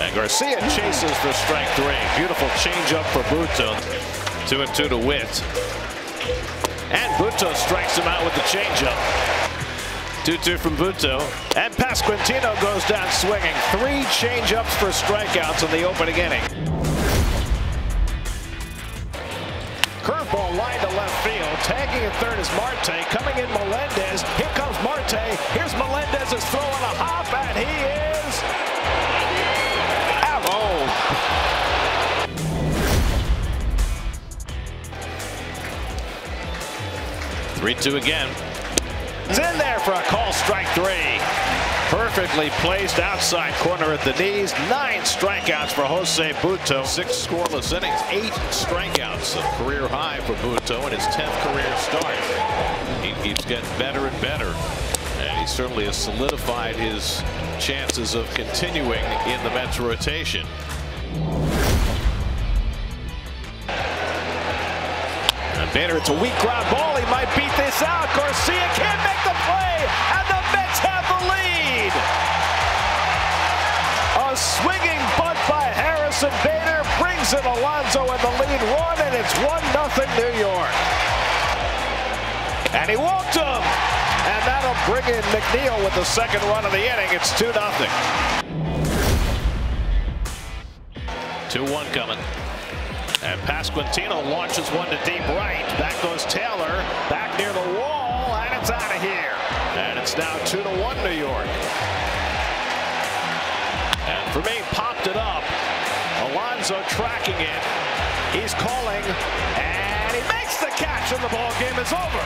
And Garcia chases for strike three. Beautiful changeup for Butto. Two and two to Witt. And Butto strikes him out with the changeup. 2-2 from Butto. And Pasquantino goes down swinging. Three changeups for strikeouts in the opening inning. Curveball line to left field. Tagging at third is Marte. Coming in Melendez. Here comes Marte. Here's Melendez is throwing a hop, and he is out. Oh. Three-two again. It's in there for a call strike three. Perfectly placed outside corner at the knees. Nine strikeouts for Jose Butto. Six scoreless innings, eight strikeouts, a career high for Butto in his 10th career start. He keeps getting better and better. And he certainly has solidified his chances of continuing in the Mets rotation. And it's a weak ground ball. He might beat this out. Garcia can't make the play, Harrison Bader brings in Alonso in the lead one, and it's 1 0 New York. And he walked him. And that'll bring in McNeil with the second run of the inning. It's 2 0. 2 1 coming. And Pasquantino launches one to deep right. Back goes Taylor. Back near the wall. And it's out of here. And it's now 2 to 1 New York. And Fermin, popped it up. Alonso tracking it. He's calling. And he makes the catch. And the ball game is over.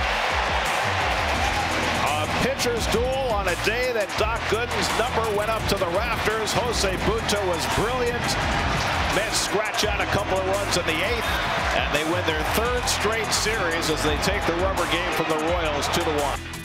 A pitcher's duel on a day that Doc Gooden's number went up to the rafters. Jose Butto was brilliant. Mets scratch out a couple of runs in the eighth, and they win their third straight series as they take the rubber game from the Royals 2 to 1.